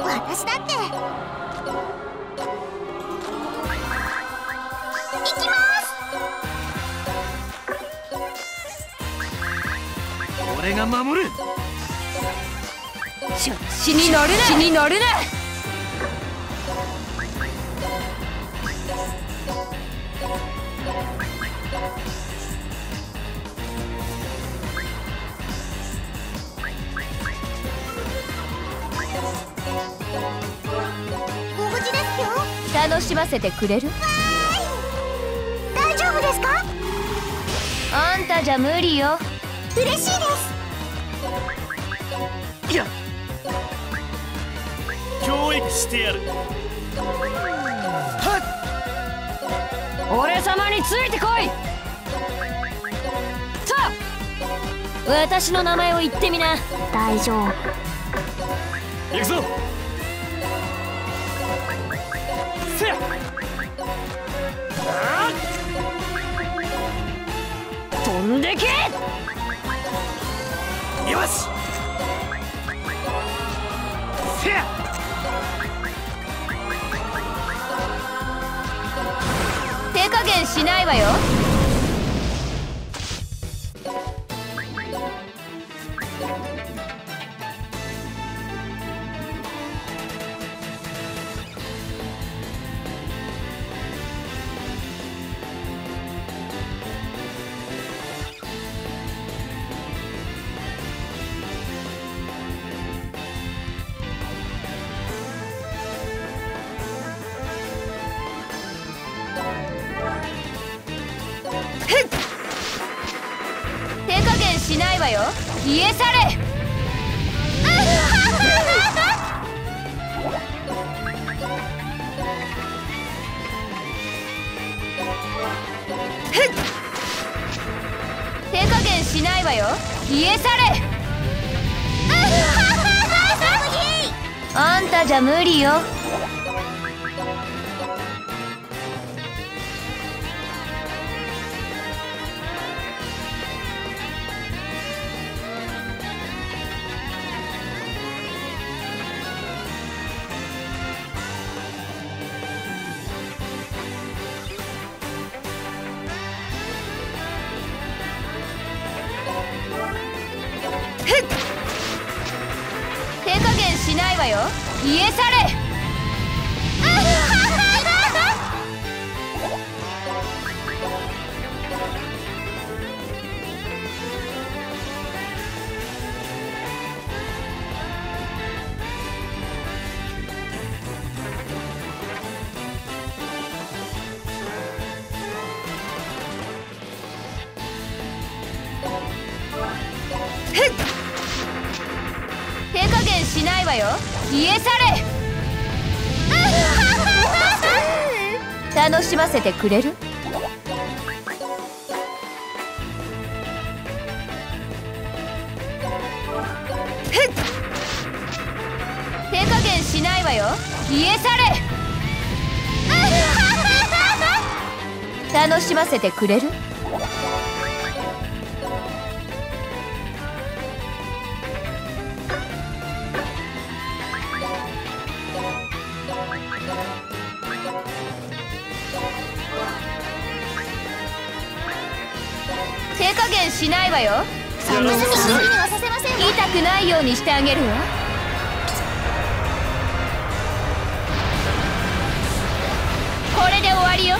私だって。行きます。俺が守る。調子に乗るな。調子に乗るな楽しませてくれる？大丈夫ですか？あんたじゃ無理よ。嬉しいです。いや。教育してやる。俺様についてこい。さあ私の名前を言ってみな。大丈夫。行くぞしせや。手加減しないわよ。手加減しないわよ。消え去れ。手加減しないわよ。消え去れあんたじゃ無理よ手加減しないわよ。消え去れ。よ。消え去れ。楽しませてくれる？手加減しないわよ。消え去れ。楽しませてくれる？手加減しないわよ。そんな風に好きにはさせませんわ痛くないようにしてあげるわ。これで終わりよ